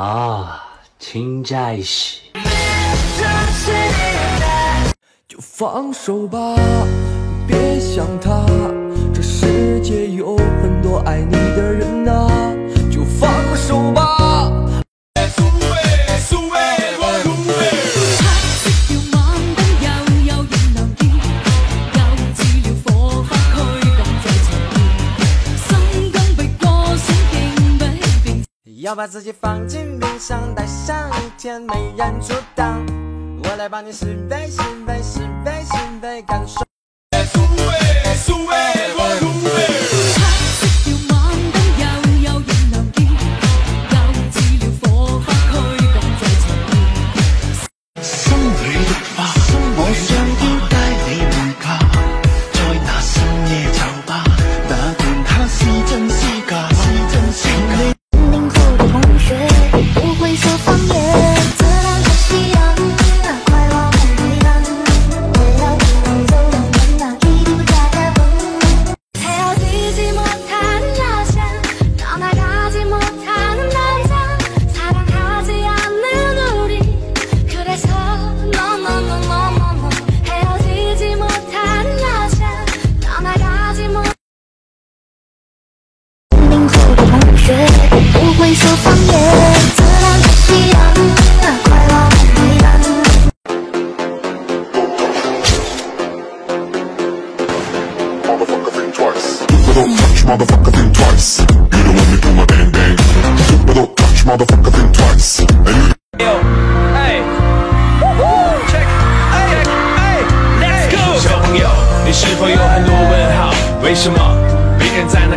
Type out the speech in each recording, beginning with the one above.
啊，亲债事，就放手吧，别想他，这世界有很多爱你的人呐，就放手吧。要把自己放进冰箱，待上一天，没人阻挡。我来帮你试背，试背，试背，试背，感受。J'ai demandé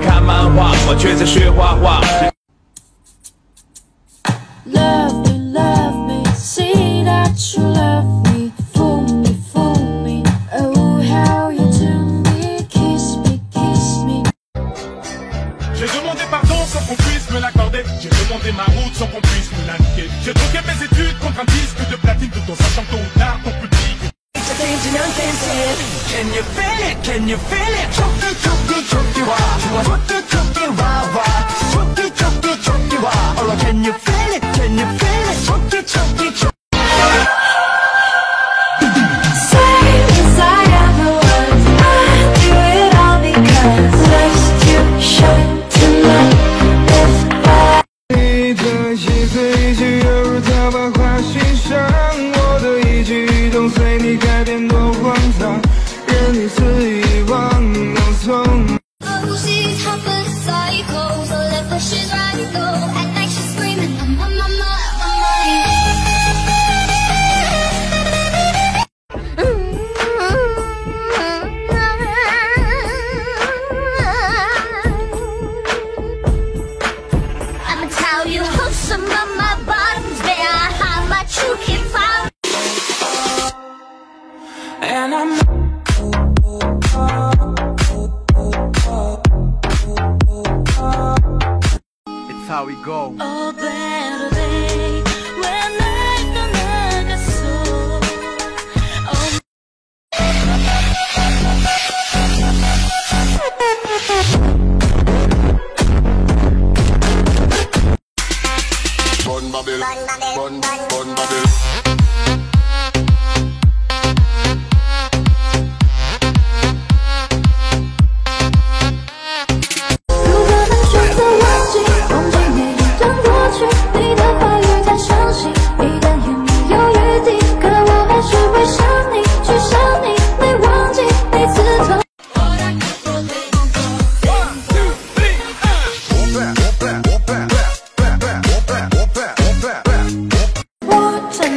pardon sans qu'on puisse me l'accorder J'ai demandé ma route sans qu'on puisse me l'indiquer J'ai truqué mes études contre un disque de platine de ton sachant tôt ton public the dancing Can you feel it? Can you feel it? Choke it, choke it, choke it, wah, wah Choke it, choke it, wah, go. Oh.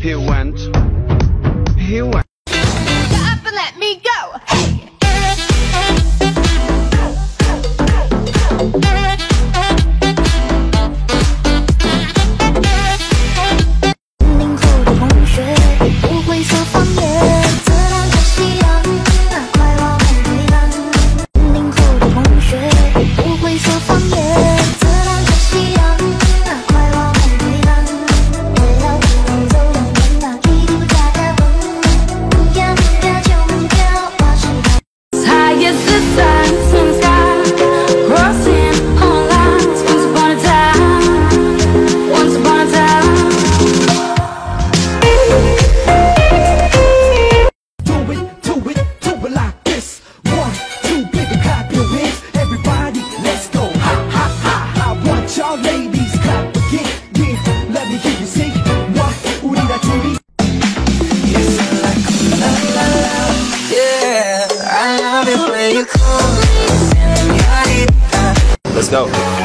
He went. He went. Let's go.